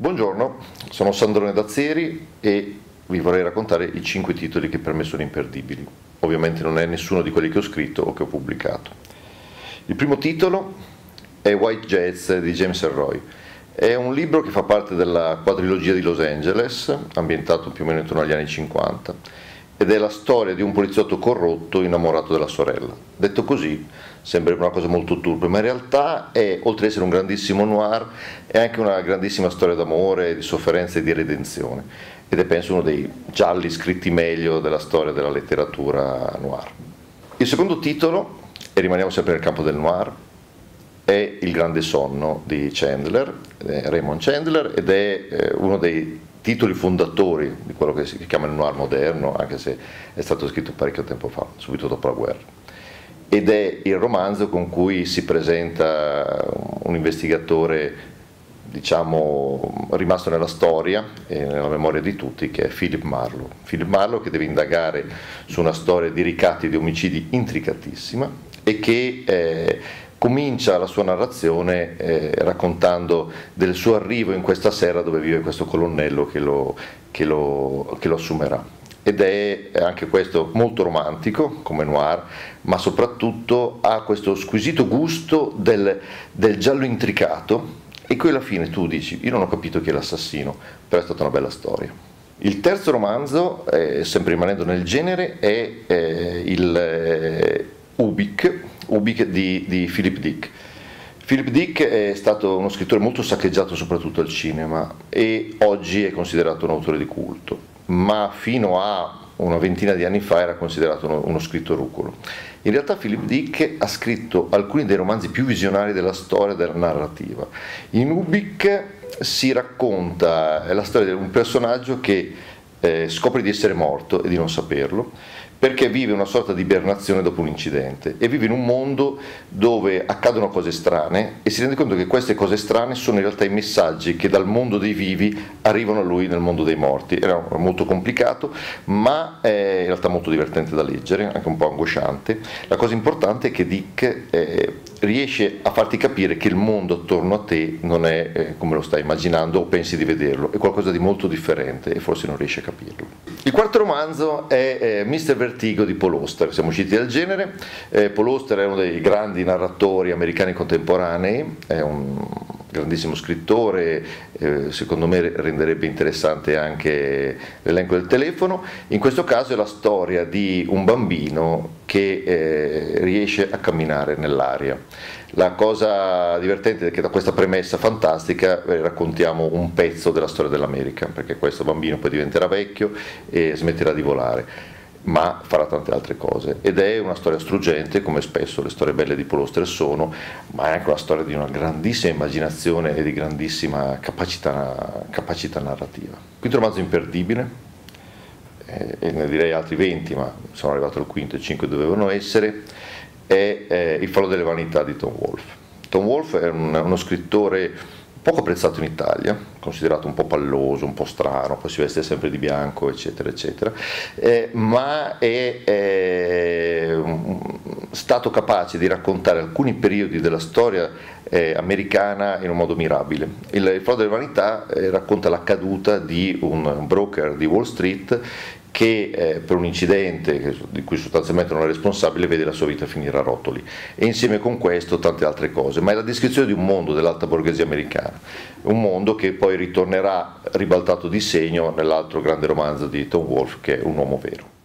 Buongiorno, sono Sandrone Dazzeri e vi vorrei raccontare i cinque titoli che per me sono imperdibili. Ovviamente non è nessuno di quelli che ho scritto o che ho pubblicato. Il primo titolo è White Jazz di James Elroy. È un libro che fa parte della quadrilogia di Los Angeles, ambientato più o meno intorno agli anni 50, ed è la storia di un poliziotto corrotto innamorato della sorella. Detto così, sembrerebbe una cosa molto turpe, ma in realtà è, oltre ad essere un grandissimo noir, è anche una grandissima storia d'amore, di sofferenza e di redenzione, ed è penso uno dei gialli scritti meglio della storia della letteratura noir. Il secondo titolo, e rimaniamo sempre nel campo del noir, è Il grande sonno di Chandler, Raymond Chandler, ed è eh, uno dei titoli fondatori di quello che si chiama il noir moderno, anche se è stato scritto parecchio tempo fa, subito dopo la guerra ed è il romanzo con cui si presenta un investigatore diciamo rimasto nella storia e nella memoria di tutti che è Philip Marlowe. Philip Marlowe che deve indagare su una storia di ricatti di omicidi intricatissima e che eh, comincia la sua narrazione eh, raccontando del suo arrivo in questa serra dove vive questo colonnello che lo, che lo, che lo assumerà ed è anche questo molto romantico come noir, ma soprattutto ha questo squisito gusto del, del giallo intricato e qui alla fine tu dici io non ho capito chi è l'assassino, però è stata una bella storia. Il terzo romanzo, eh, sempre rimanendo nel genere, è eh, il eh, Ubik, Ubik di, di Philip Dick. Philip Dick è stato uno scrittore molto saccheggiato soprattutto al cinema e oggi è considerato un autore di culto ma fino a una ventina di anni fa era considerato uno, uno scritto rucolo. In realtà Philip Dick ha scritto alcuni dei romanzi più visionari della storia della narrativa. In Ubik si racconta la storia di un personaggio che eh, scopre di essere morto e di non saperlo perché vive una sorta di ibernazione dopo un incidente e vive in un mondo dove accadono cose strane e si rende conto che queste cose strane sono in realtà i messaggi che dal mondo dei vivi arrivano a lui nel mondo dei morti. Era molto complicato, ma è in realtà molto divertente da leggere, anche un po' angosciante. La cosa importante è che Dick eh, riesce a farti capire che il mondo attorno a te non è eh, come lo stai immaginando o pensi di vederlo, è qualcosa di molto differente e forse non riesci a capirlo. Il quarto romanzo è eh, Mr. Vertigo di Paul Auster, siamo usciti dal genere, eh, Paul Auster è uno dei grandi narratori americani contemporanei, è un grandissimo scrittore, eh, secondo me renderebbe interessante anche l'elenco del telefono, in questo caso è la storia di un bambino che eh, riesce a camminare nell'aria. La cosa divertente è che da questa premessa fantastica eh, raccontiamo un pezzo della storia dell'America, perché questo bambino poi diventerà vecchio e smetterà di volare ma farà tante altre cose ed è una storia struggente come spesso le storie belle di Paul sono, ma è anche una storia di una grandissima immaginazione e di grandissima capacità, capacità narrativa. Quinto romanzo imperdibile, eh, e ne direi altri 20, ma sono arrivato al quinto e 5 dovevano essere, è eh, Il fallo delle vanità di Tom Wolfe. Tom Wolfe è un, uno scrittore poco apprezzato in Italia, considerato un po' palloso, un po' strano, poi si veste sempre di bianco, eccetera, eccetera, eh, ma è, è, stato capace di raccontare alcuni periodi della storia eh, americana in un modo mirabile. Il, il Foro delle Vanità eh, racconta la caduta di un broker di Wall Street che eh, per un incidente di cui sostanzialmente non è responsabile vede la sua vita finire a rotoli. E insieme con questo tante altre cose, ma è la descrizione di un mondo dell'alta borghesia americana, un mondo che poi ritornerà ribaltato di segno nell'altro grande romanzo di Tom Wolfe che è Un uomo vero.